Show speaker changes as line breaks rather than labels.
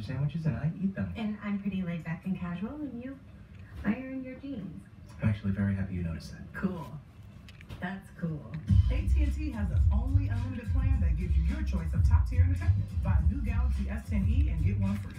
your sandwiches and I eat them.
And I'm pretty laid back and casual, and you iron your jeans.
I'm actually very happy you noticed that.
Cool. That's cool.
AT&T has the only unlimited plan that gives you your choice of top-tier entertainment. Buy a new Galaxy S10e and get one free.